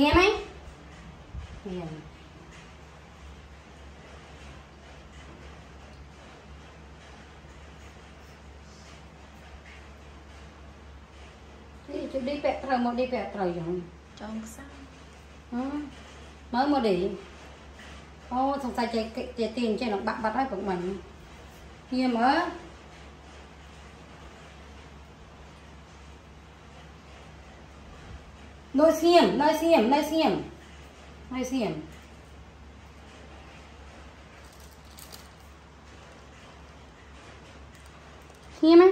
nghe máy nghe. Chú đi vẹt trời một đi vẹt trời rồi. Tròn sao? Mới mà đi. Ô oh, xong sai chạy tiền trên nó bạc bạc đấy của mình nghe mới nơi xiêm nơi xiêm nơi xiêm nơi xiêm xiêm á.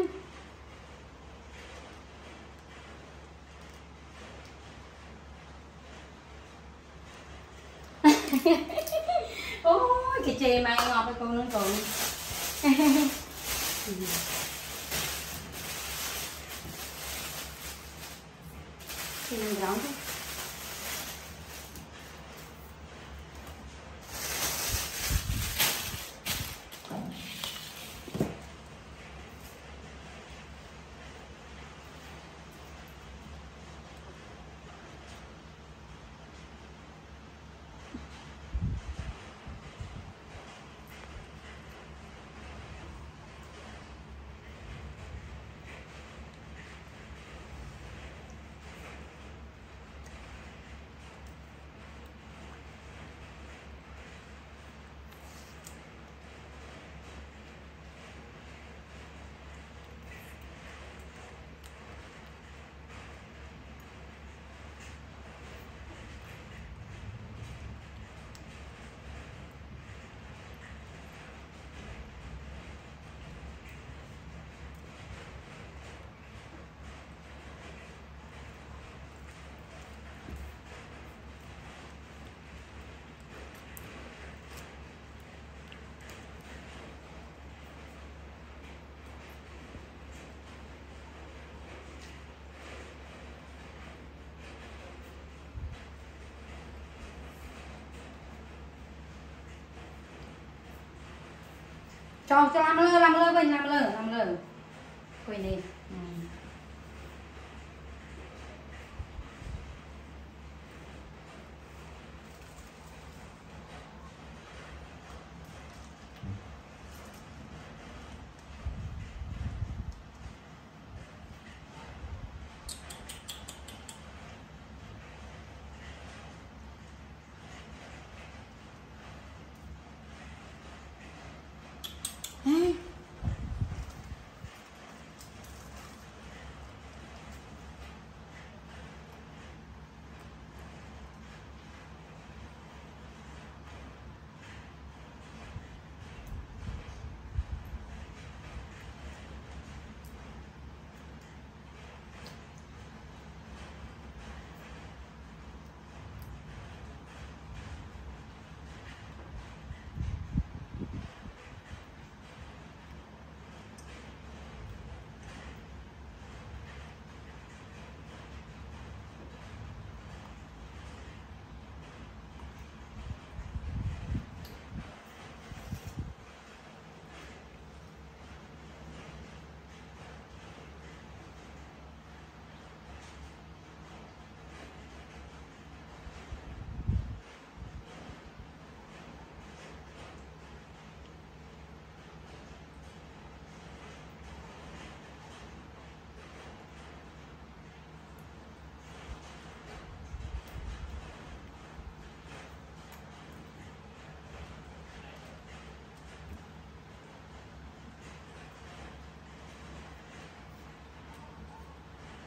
Ôi, cái chè mày ngọt cái con nó còn ừ. Can cho cho làm lơ làm lơ mình làm lơ làm lơ. Quên đi.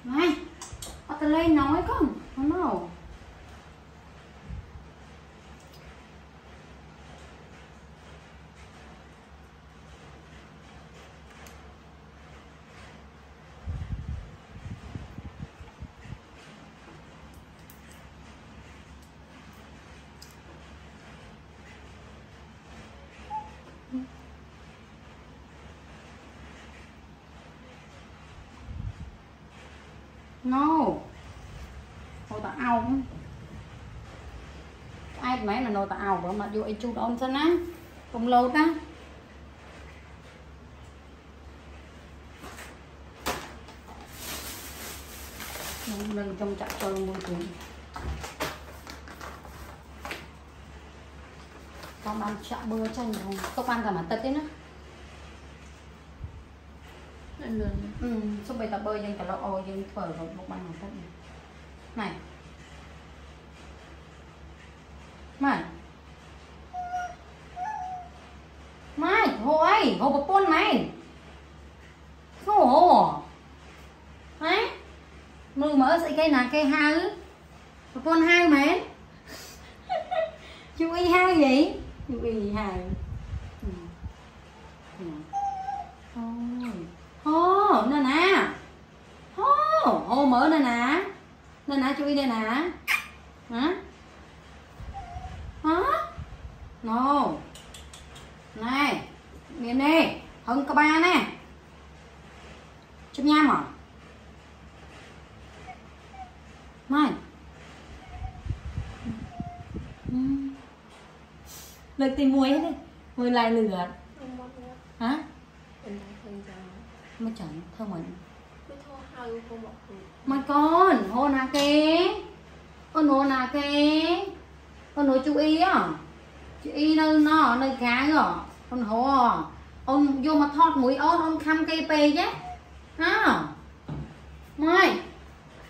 Này, ở tờ lên nói con, không nào. no. Hồi ta ao ai mấy mà nồi ta ao rồi mà vô ai chút ông thân á. Không lâu ta nâng trong chặt cho môi trường con ăn chạ bơ chanh không tốt ăn cả mà tật đấy nữa. លឿនអឺសូម្បីតែបើយើងកឡុកអូយើងធ្វើរត់មុខបានមកទឹកណែម៉ែម៉ែហូអីហូប្រពន្ធម៉ែស្ងោហូហ៎មើលមើលស្អីគេណាគេហៅប្រពន្ធហៅម៉ែជួយហៅយីជួយហៅ hô mở nè nè. Nè nè chú ý đây nè. Hả? Hả? No. Này, miền này, hưng có ba nè. Chụp nham à? Mai. Lực tìm muối hết đi. Muối lại lửa. Hả? Mới chẳng thơ mình. Cứ thô hai không bọc được mà con hô nà kê con hô nà kê con hô chú ý à chú ý nơi nó nơi cá rồi con hô à ông vô mà thọt mũi ôn ông khăm cây pê chứ hả mày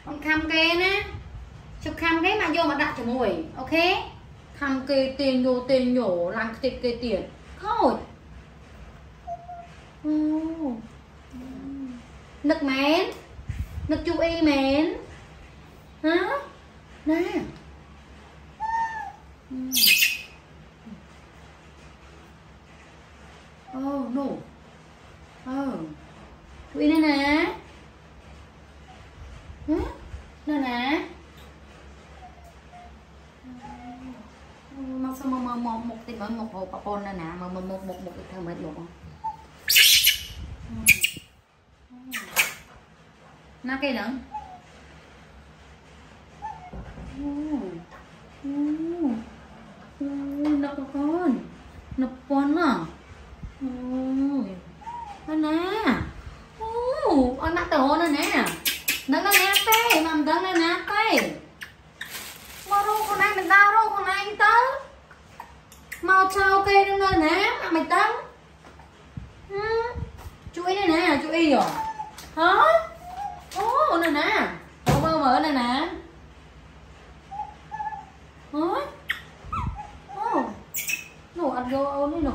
ông khăm kê nè chụp khăm cái mà vô mà đặt cho mùi ok khăm kê tiền vô tiền nhổ làm tiền kê tiền thôi Ồ. nực នឹកជុះអីមែនហ៎ណាអូ no អូជួយណាណាហ៎ណាណាមកសុំមកមកមកតិចមើលមកប្រពន្ធណាណាមកមកមកមកទៅធ្វើម៉េចលោក ណាគេហ្នឹងអូអូអូណកកូនណប៉ុនណអូយអណាអូអណាតើអូនណាដឹងណាទេមិនដឹងណាទេមករកខ្លួនឯងមិនដឹងរកខ្លួនឯងទៅមកចោលគេនឹងនៅណាអាមិនដឹងជួយនេះណាជួយយោហ៎ ô nè nè. Ô mơ mở nè nè. Ôi ô nổ ăn vô ô đi nổ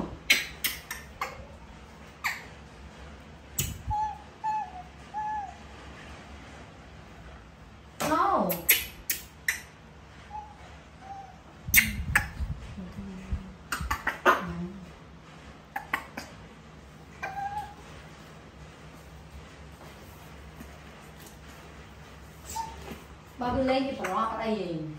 Quando lembra, fala, ó, para ele.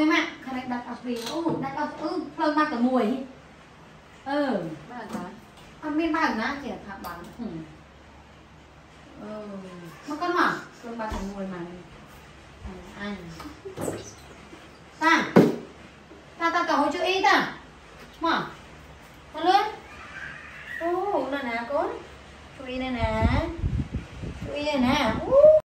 យម៉ាក់ខាងនេះដាច់អស់ព្រីអូដាច់អស់អឺផ្លូវបាត់តែមួយអឺបានអត់បានអត់មានបានណាជាថាបានអឺមកកូនមកកូនបាត់តែមួយមកអញតាតាតាទៅហូចជួយអីតា